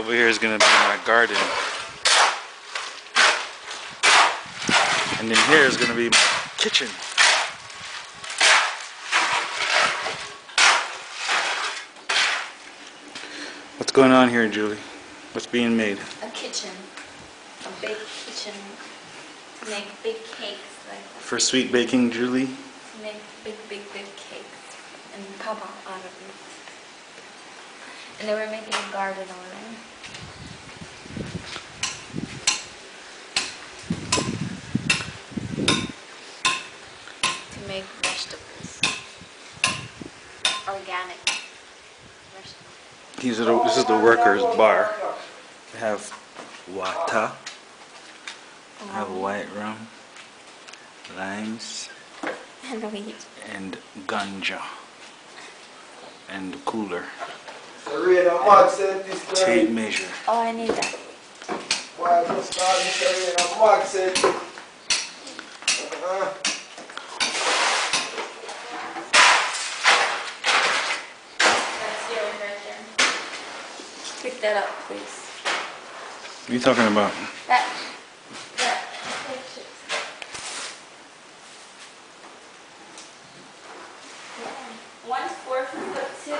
Over here is gonna be my garden. And then here is gonna be my kitchen. What's going on here, Julie? What's being made? A kitchen. A big kitchen. To make big cakes like For sweet baking, Julie? to make big, big, big cakes and papa out of it. And then we're making a garden over there. To make vegetables. Organic. These are the, this is the workers' bar. They have water, they have um. white rum, limes, And weed. and ganja, and cooler, Serena Max said this tape measure. Oh, I need that. Why Pick that up, please. What are you talking about? That, that. One's four foot two.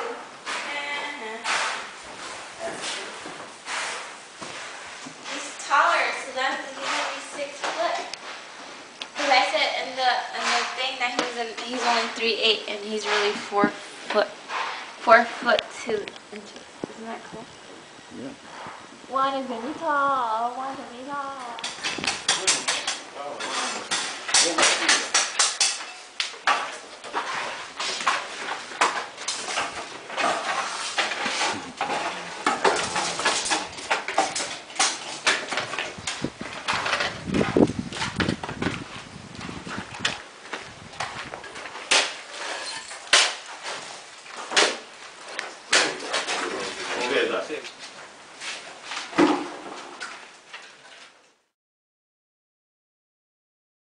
That's. He's taller, so that's he's gonna be six foot. Cause I said in the in the thing that he's in, he's only three eight and he's really four foot, four foot two inches. Isn't that cool? Yep. One is very tall, one is very tall.